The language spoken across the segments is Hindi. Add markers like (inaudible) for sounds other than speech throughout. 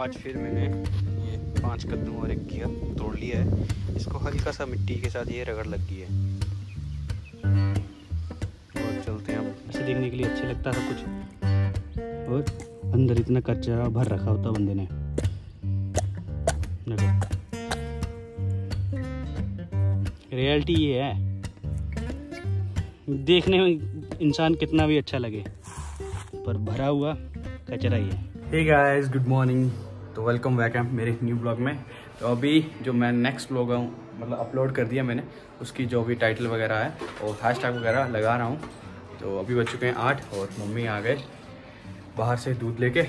आज फिर मैंने ये पाँच कद्दू और एक घिया तोड़ लिया है। इसको हल्का सा मिट्टी के साथ ये रगड़ लग गई है। और चलते हैं अब। ऐसे देखने के लिए अच्छा लगता है सब कुछ। और अंदर इतना कचरा भर रखा होता बंदे ने। रियलिटी ये है। देखने में इंसान कितना भी अच्छा लगे पर भरा हुआ कचरा ही है। गाइस गुड मॉर्निंग तो वेलकम बैक है मेरे न्यू ब्लॉग में। तो अभी जो मैं नेक्स्ट ब्लॉग हूँ मतलब अपलोड कर दिया मैंने, उसकी जो भी टाइटल वगैरह है और हैश टैग वगैरह लगा रहा हूँ। तो अभी बच चुके हैं आठ और मम्मी आ गए बाहर से दूध लेके।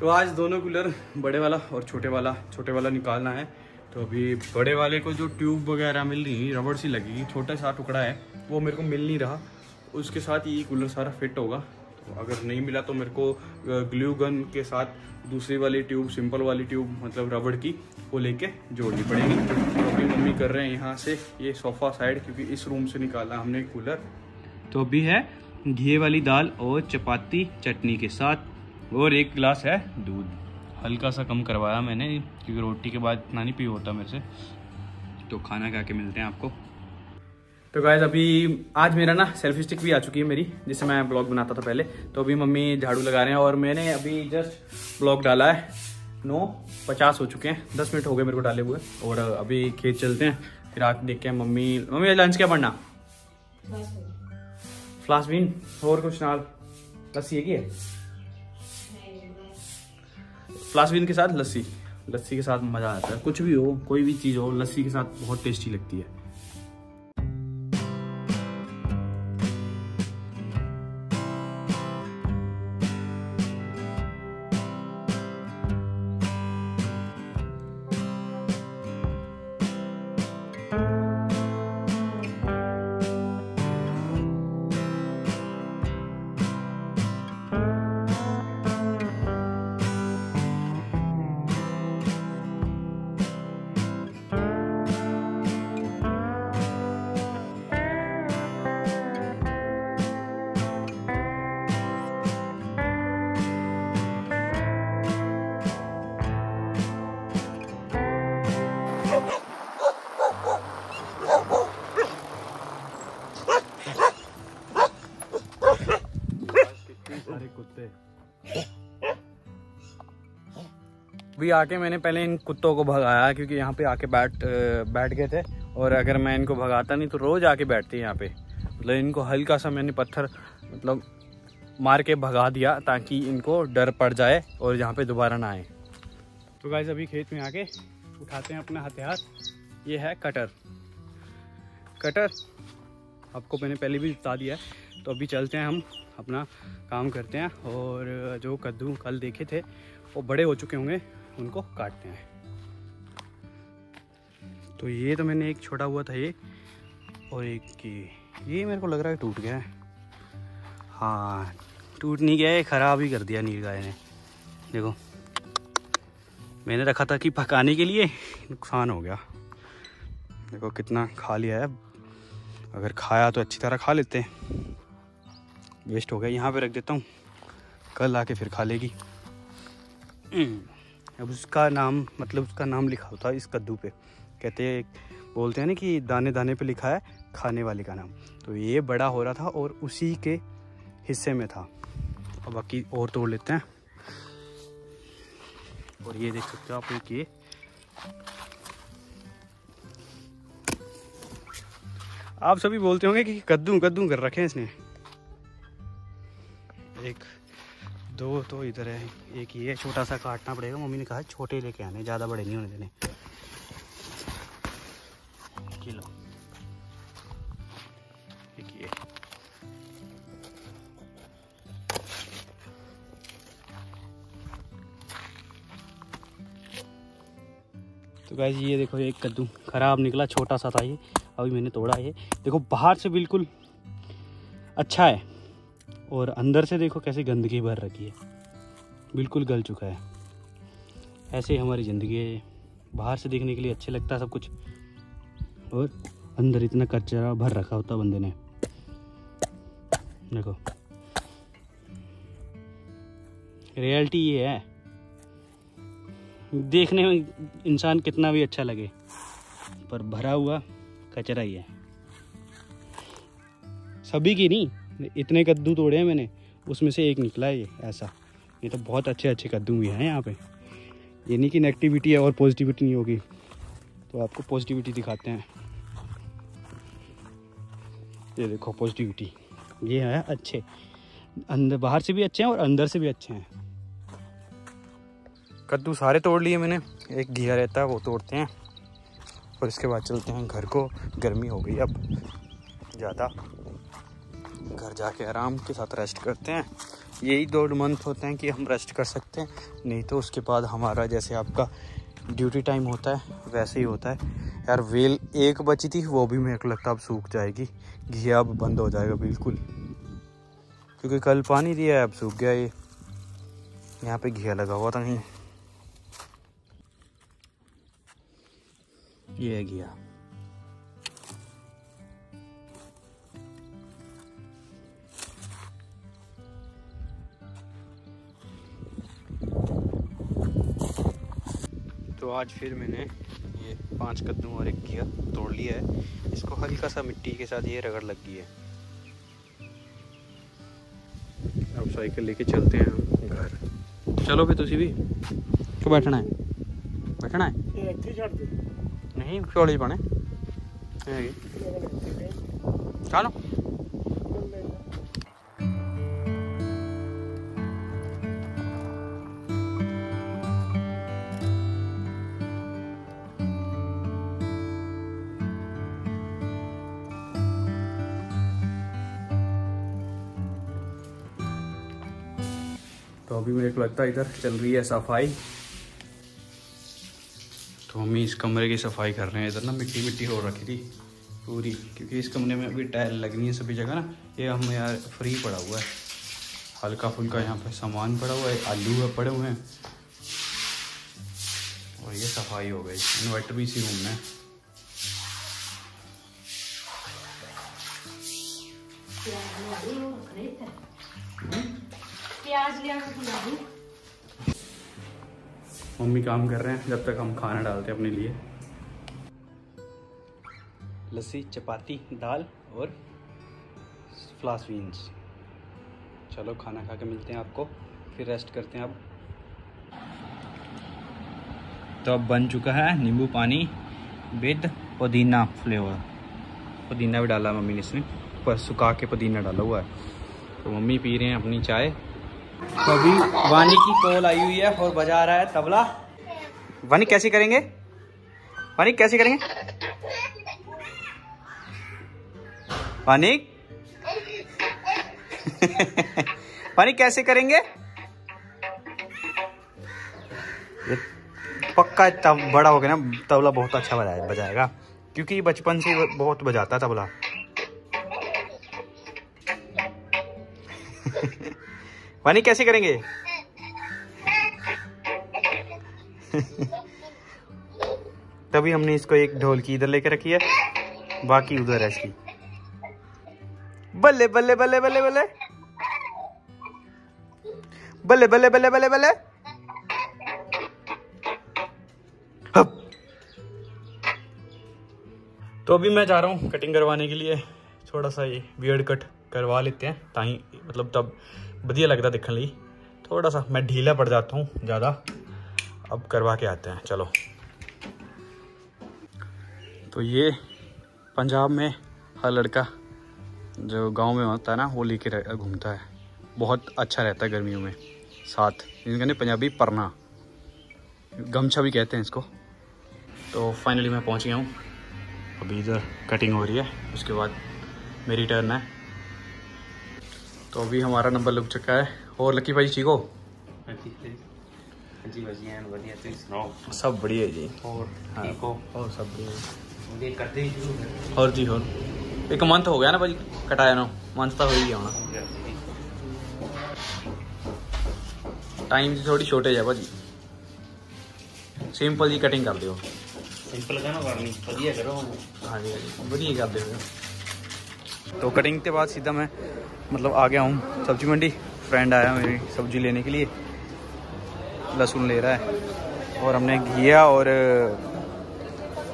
तो आज दोनों कूलर बड़े वाला और छोटे वाला छोटे वाला निकालना है। तो अभी बड़े वाले को जो ट्यूब वगैरह मिल रही, रबड़ सी लगेगी छोटा सा टुकड़ा है, वो मेरे को मिल नहीं रहा। उसके साथ ये कूलर सारा फिट होगा। अगर नहीं मिला तो मेरे को ग्लू गन के साथ दूसरी वाली ट्यूब सिंपल वाली ट्यूब मतलब रबड़ की, वो लेके जोड़नी पड़ेगी। तो अभी मम्मी कर रहे हैं यहाँ से ये सोफ़ा साइड क्योंकि इस रूम से निकाला हमने कूलर तो अभी है घी वाली दाल और चपाती चटनी के साथ, और एक गिलास है दूध। हल्का सा कम करवाया मैंने, क्योंकि रोटी के बाद इतना नहीं पी होता मेरे से। तो खाना खा के मिलते हैं आपको। तो गाइज़ अभी आज मेरा ना सेल्फी स्टिक भी आ चुकी है मेरी जिससे मैं ब्लॉग बनाता था पहले। तो अभी मम्मी झाड़ू लगा रहे हैं और मैंने अभी जस्ट ब्लॉग डाला है। नौ पचास हो चुके हैं, दस मिनट हो गए मेरे को डाले हुए। और अभी खेत चलते हैं, फिर आके देख के मम्मी। मम्मी लंच क्या पढ़ना फ्लासबीन और कुछ नाल। लस्सी है की है? फ्लास्क के साथ लस्सी। लस्सी के साथ मज़ा आता है। कुछ भी हो, कोई भी चीज़ हो, लस्सी के साथ बहुत टेस्टी लगती है। अभी आके मैंने पहले इन कुत्तों को भगाया, क्योंकि यहाँ पे आके बैठ बैठ गए थे। और अगर मैं इनको भगाता नहीं तो रोज़ आके बैठती है यहाँ पे। मतलब इनको हल्का सा मैंने पत्थर मतलब मार के भगा दिया, ताकि इनको डर पड़ जाए और यहाँ पे दोबारा ना आए। तो गाइज़ अभी खेत में आके उठाते हैं अपना हथियार। ये है कटर। कटर, आपको मैंने पहले भी बता दिया है। तो अभी चलते हैं हम, अपना काम करते हैं। और जो कद्दू कल देखे थे, वो बड़े हो चुके होंगे। उनको काटते हैं। तो ये तो मैंने एक छोटा हुआ था ये, और एक ये मेरे को लग रहा है टूट गया है। हाँ टूट नहीं गया है ख़राब ही कर दिया नील गाय ने। देखो, मैंने रखा था कि पकाने के लिए, नुकसान हो गया। देखो, कितना खा लिया है। अगर खाया तो अच्छी तरह खा लेते हैं। वेस्ट हो गया, यहाँ पे रख देता हूँ। कल आके फिर खा लेगी। हम्म। अब उसका नाम मतलब उसका नाम लिखा होता है इस कद्दू पे। कहते हैं बोलते हैं ना कि दाने दाने पे लिखा है, खाने वाले का नाम। तो ये बड़ा हो रहा था और उसी के हिस्से में था। अब बाकी और तोड़ लेते हैं। और ये देख सकते हो आप एक ये। आप सभी बोलते होंगे कि कद्दू कद्दू कर रखे हैं इसने। एक दो तो इधर है, एक ये छोटा सा काटना पड़ेगा। मम्मी ने कहा छोटे लेके आने, ज़्यादा बड़े नहीं होने देने। किलो। एक ये। तो गाइज़ ये देखो एक कद्दू ख़राब निकला, छोटा सा था ये, अभी मैंने तोड़ा ये। देखो, बाहर से बिल्कुल अच्छा है। और अंदर से देखो कैसे गंदगी भर रखी है। बिल्कुल गल चुका है। ऐसे ही हमारी ज़िंदगी है। बाहर से देखने के लिए अच्छे लगता है सब कुछ। और अंदर इतना कचरा भर रखा होता बंदे ने। देखो। रियलिटी ये है। देखने में इंसान कितना भी अच्छा लगे, पर भरा हुआ कचरा ही है। सभी की नहीं इतने कद्दू तोड़े हैं मैंने, उसमें से एक निकला है ये, ऐसा। ये तो बहुत अच्छे अच्छे कद्दू भी हैं यहाँ पे। ये नहीं कि नेगेटिविटी है और पॉजिटिविटी नहीं होगी। तो आपको पॉजिटिविटी दिखाते हैं। ये देखो पॉजिटिविटी ये है अच्छे। अंदर, बाहर से भी अच्छे हैं और अंदर से भी अच्छे हैं। कद्दू सारे तोड़ लिए मैंने। एक घिया रहता है, वो तोड़ते हैं। और इसके बाद चलते हैं घर को। गर्मी हो गई अब, ज़्यादा। घर जाके आराम के साथ रेस्ट करते हैं। यही दो मंथ होते हैं कि हम रेस्ट कर सकते हैं। नहीं तो उसके बाद हमारा जैसे आपका ड्यूटी टाइम होता है, वैसे ही होता है। यार, वेल एक बची थी, वो भी मेरे को लगता अब सूख जाएगी। घिया अब बंद हो जाएगा बिल्कुल। क्योंकि कल पानी दिया है, अब सूख गया ये। यहाँ पे घिया लगा हुआ था कहीं। ये है घिया तो आज फिर मैंने ये पाँच कद्दू और एक घिया तोड़ लिया है। इसको हल्का सा मिट्टी के साथ ये रगड़ लग गई है। अब साइकिल लेके चलते हैं हम घर। चलो फिर तुम भी। क्यों बैठना है? बैठना है? नहीं कॉलेज पाने चलो अभी मेरे को लगता है इधर चल रही है सफ़ाई। तो हम इस कमरे की सफ़ाई कर रहे हैं। इधर ना मिट्टी मिट्टी हो रखी थी पूरी क्योंकि इस कमरे में अभी टाइल लगनी है सभी जगह ना। ये हम यार फ्री पड़ा हुआ है। हल्का फुल्का यहाँ पे सामान पड़ा हुआ है आलू पड़े हुए हैं। और ये सफ़ाई हो गई इन्वर्टर भी इसी रूम में प्याज मम्मी काम कर रहे हैं जब तक हम खाना डालते हैं अपने लिए। लस्सी चपाती दाल और फ्लास बीन्स। चलो खाना खा के मिलते हैं आपको फिर रेस्ट करते हैं अब। तो अब बन चुका है नींबू पानी विद पुदीना फ्लेवर पुदीना भी डाला मम्मी ने इसमें पर सुखा के पुदीना डाला हुआ है। तो मम्मी पी रहे हैं अपनी चाय। तो अभी वानी की कॉल आई हुई है और बजा रहा है तबला। वानी, कैसे करेंगे? वानी, कैसे करेंगे? वानी? (laughs) वानी, कैसे करेंगे? ये पक्का तब बड़ा हो गया ना, तबला बहुत अच्छा बजाए बजाएगा। क्योंकि बचपन से बहुत बजाता तबला। वानी कैसे करेंगे? तभी हमने इसको एक ढोल की इधर लेकर रखी है, बाकी उधर है इसकी। बल्ले बल्ले बल्ले बल्ले बल्ले। बल्ले बल्ले बल्ले बल्ले बल्ले। तो अभी मैं जा रहा हूँ कटिंग करवाने के लिए। थोड़ा सा ये बियर्ड कट करवा लेते हैं ताकि मतलब तब बढ़िया लगता दिखने ली थोड़ा सा मैं ढीला पड़ जाता हूँ ज़्यादा। अब करवा के आते हैं, चलो। तो ये पंजाब में हर लड़का जो गाँव में होता है ना, वो लेके घूमता है। बहुत अच्छा रहता है गर्मियों में, साथ। इनका पंजाबी परना। गमछा भी कहते हैं इसको। तो फाइनली मैं पहुँच गया हूँ। अभी इधर कटिंग हो रही है, उसके बाद मेरी टर्न है। तो अभी हमारा नंबर लग चुका है और लकी भाई ठीक हो सब बढ़िया जी और हाँ, और सब बढ़िया और जी और एक मंथ हो गया ना भाजी कटाया ना मंथ तो हो ही गया होना टाइम की थोड़ी शॉर्टेज है भाजी सिंपल जी कटिंग कर दियो ਸਿੰਪਲ ਕਹਿੰਦਾ ਕਰਨੀ ਵਧੀਆ ਕਰੋ हाँ जी हाँ जी बढ़िया कर दियो तो कटिंग के बाद सीधा मैं मतलब आ गया हूँ सब्ज़ी मंडी फ्रेंड आया मेरी सब्ज़ी लेने के लिए। लहसुन ले रहा है। और हमने घिया और,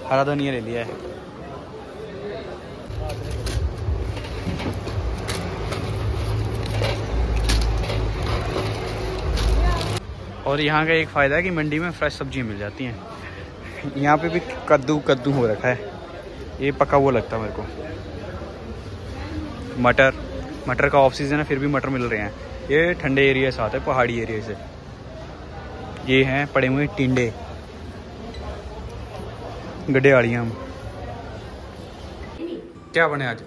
हरा धनिया ले लिया है। और यहाँ का एक फ़ायदा है कि मंडी में फ्रेश सब्ज़ियाँ मिल जाती हैं। यहाँ पे भी कद्दू कद्दू हो रखा है। ये पका हुआ लगता है मेरे को। मटर मटर का ऑफ़ सीज़न है फिर भी मटर मिल रहे हैं। ये ठंडे एरिया से आते हैं पहाड़ी एरिया से। ये हैं पड़े हुए टिंडे। गड्ढे आड़ियाँ हम। क्या बने आज?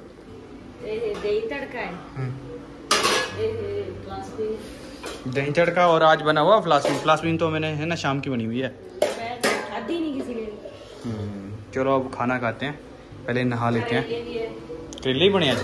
दही तड़का है। हम्म। दही तड़का और आज बना हुआ फ्लास्किन फ्लास्किन तो मैंने है ना शाम की बनी हुई है। खाती नहीं किसी ने हम्म, चलो अब खाना खाते हैं। पहले नहा लेते हैं। है। करेले ही बने आज?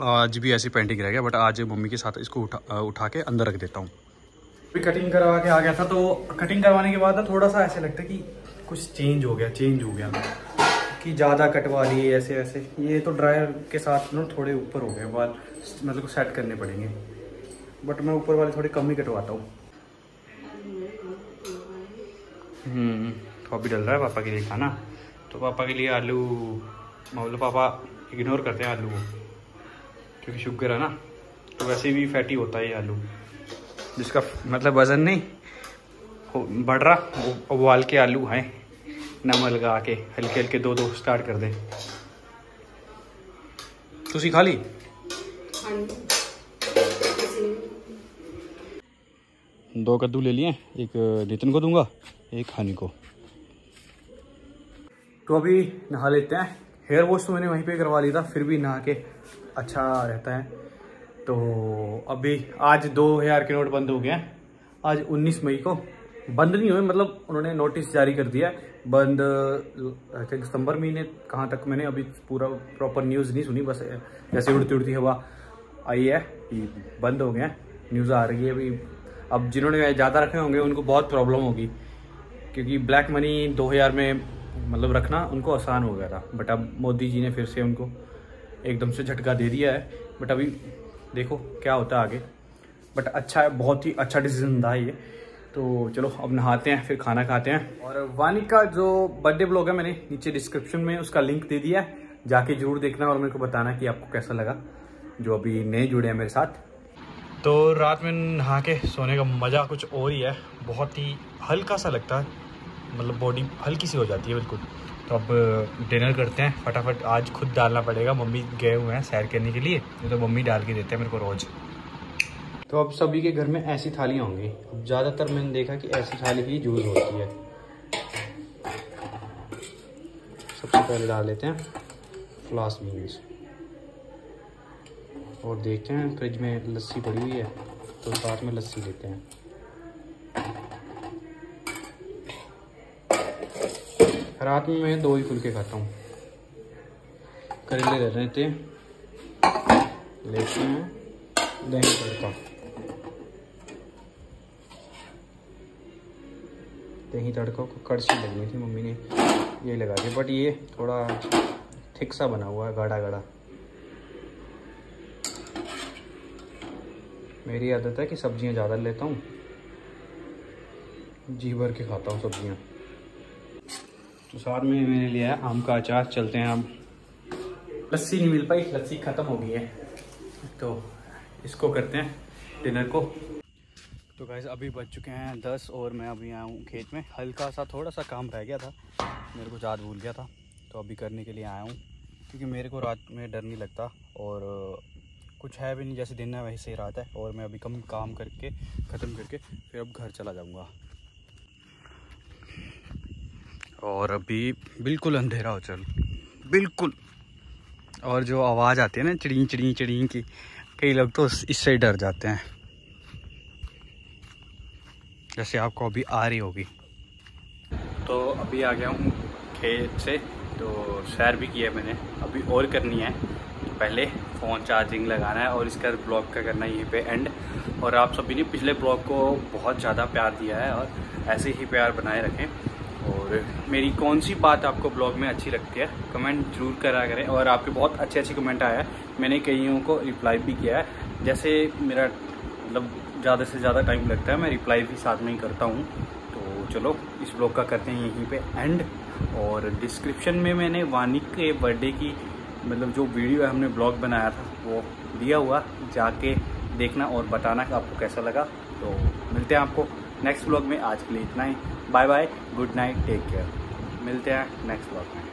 आज भी ऐसी पेंटिंग रह गया बट आज मम्मी के साथ इसको उठा उठा के अंदर रख देता हूँ। अभी कटिंग करवा के आ गया था तो कटिंग करवाने के बाद ना थोड़ा सा ऐसे लगता है कि कुछ चेंज हो गया चेंज हो गया। कि ज़्यादा कटवा लिए, ऐसे ऐसे। ये तो ड्रायर के साथ ना थोड़े ऊपर हो गए बाल मतलब सेट करने पड़ेंगे। बट मैं ऊपर वाले थोड़े कम ही कटवाता हूँ। हम्म तो डल रहा है पापा के लिए खाना। तो पापा के लिए आलू मतलब पापा इग्नोर करते हैं आलू को। क्योंकि शुगर है ना तो वैसे भी फैटी होता है ये आलू। जिसका मतलब वज़न नहीं बढ़ रहा वो उबाल के आलू हैं नमक लगा के हल्के हल्के दो दो स्टार्ट कर दें। तुसी खा ली? हाँ दो कद्दू ले लिए एक नितिन को दूँगा एक हानि को। तो अभी नहा लेते हैं। हेयर वॉश तो मैंने वहीं पे करवा लिया था फिर भी नहा के अच्छा रहता है। तो अभी आज दो हज़ार के नोट बंद हो गए हैं। आज 19 मई को बंद नहीं हुए मतलब उन्होंने नोटिस जारी कर दिया बंद आई थिंक सितंबर महीने कहाँ तक मैंने अभी पूरा प्रॉपर न्यूज़ नहीं सुनी, बस जैसे उड़ती उड़ती हवा आई है बंद हो गए हैं। न्यूज़ आ रही है अभी। अब जिन्होंने ज़्यादा रखे होंगे, उनको बहुत प्रॉब्लम होगी, क्योंकि ब्लैक मनी 2000 में मतलब रखना उनको आसान हो गया था। बट अब मोदी जी ने फिर से उनको एकदम से झटका दे दिया है। बट अभी देखो क्या होता है आगे। बट अच्छा है, बहुत ही अच्छा डिसीज़न था ये। तो चलो, अब नहाते हैं, फिर खाना खाते हैं। और वानी का जो बर्थडे ब्लॉग है, मैंने नीचे डिस्क्रिप्शन में उसका लिंक दे दिया है। जाके ज़रूर देखना और मेरे को बताना कि आपको कैसा लगा, जो अभी नए जुड़े हैं मेरे साथ। तो रात में नहा के सोने का मज़ा कुछ और ही है। बहुत ही हल्का सा लगता है। मतलब बॉडी हल्की सी हो जाती है, बिल्कुल। तो अब डिनर करते हैं, फटाफट आज खुद डालना पड़ेगा, मम्मी गए हुए हैं सैर करने के लिए तो मम्मी डाल के देते हैं मेरे को रोज़। तो अब सभी के घर में ऐसी थालियाँ होंगी। अब ज़्यादातर मैंने देखा कि ऐसी थाली ही यूज़ होती है। सबसे पहले डाल लेते हैं फ्लास बीन्स। और देखते हैं, फ्रिज में लस्सी पड़ी हुई है तो साथ में लस्सी लेते हैं। रात में मैं दो ही फुलके खाता हूँ। करेले रह रहे थे लेते हैं दही तड़का। दही तड़का को कड़छी लगनी थी मम्मी ने, ये लगा दी बट ये थोड़ा थिक सा बना हुआ है गाढ़ा गाढ़ा मेरी आदत है कि सब्ज़ियाँ ज़्यादा लेता हूँ, जी भर के खाता हूँ सब्ज़ियाँ। तो साथ में मैंने लिया है, आम का अचार, चलते हैं अब। लस्सी नहीं मिल पाई, लस्सी ख़त्म हो गई है। तो इसको करते हैं डिनर को। तो गाइस अभी बज चुके हैं दस और मैं अभी आया हूँ खेत में। हल्का सा, थोड़ा सा काम रह गया था। मेरे को याद भूल गया था। तो अभी करने के लिए आया हूँ। क्योंकि मेरे को रात में डर नहीं लगता और कुछ है भी नहीं, जैसे दिन है वैसे ही रात है। और मैं अभी कम काम करके, ख़त्म करके फिर अब घर चला जाऊँगा। और अभी बिल्कुल अंधेरा हो चल। बिल्कुल। और जो आवाज़ आती है ना चिड़ी चिड़ी चिड़ी की कई लोग तो इससे ही डर जाते हैं। जैसे आपको अभी आ रही होगी। तो अभी आ गया हूँ खेत से तो सैर भी किया मैंने। अभी और करनी है। तो पहले फ़ोन चार्जिंग लगाना है और इसका ब्लॉग का करना है यहीं पे एंड और आप सभी ने पिछले ब्लॉग को बहुत ज़्यादा प्यार दिया है और ऐसे ही प्यार बनाए रखें। और मेरी कौन सी बात आपको ब्लॉग में अच्छी लगती है, कमेंट ज़रूर करा करें। और आपके बहुत अच्छे अच्छे कमेंट आया है। मैंने कईयों को रिप्लाई भी किया है। जैसे मेरा मतलब ज़्यादा से ज़्यादा टाइम लगता है, मैं रिप्लाई भी साथ में ही करता हूँ। तो चलो, इस ब्लॉग का करते हैं यहीं पे एंड और डिस्क्रिप्शन में मैंने वानिक के बर्थडे की मतलब जो वीडियो है हमने ब्लॉग बनाया था, वो दिया हुआ। जाके देखना और बताना कि आपको कैसा लगा। तो मिलते हैं आपको। नेक्स्ट ब्लॉग में आज के लिए इतना ही। Bye bye good night take care मिलते हैं नेक्स्ट ब्लॉग में।